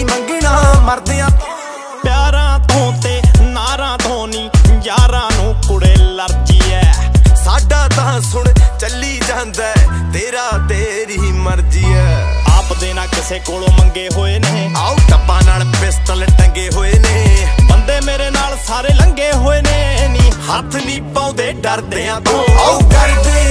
ਨਹੀਂ ਮੰਗਣਾ ਮਰਦਿਆਂ ਪਿਆਰਾਂ ਤੋਂ ਤੇ ਨਾਰਾਂ ਤੋਂ ਨਹੀਂ ਯਾਰਾਂ ਨੂੰ ਕੁੜੇ ਲਰਜੀ ਐ। ਸਾਡਾ ਤਾਂ ਸੁਣ ਚੱਲੀ ਜਾਂਦਾ ਤੇਰਾ ਤੇਰੀ ਮਰਜ਼ੀ ਐ। ਆਪ ਦੇ ਨਾ ਕਿਸੇ ਕੋਲੋਂ ਮੰਗੇ ਹੋਏ ਨੇ। ਆਉ ਟੱਪਾਂ ਨਾਲ ਪਿਸਤਲ ਟੰਗੇ ਹੋਏ ਨੇ। ਬੰਦੇ ਮੇਰੇ ਨਾਲ ਸਾਰੇ ਲੰਗੇ ਹੋਏ ਨੇ। ਨੀ ਹੱਥ ਨਹੀਂ ਪਾਉਂਦੇ ਡਰਦਿਆਂ ਤੋਂ। ਆਉ ਕਰਦੇ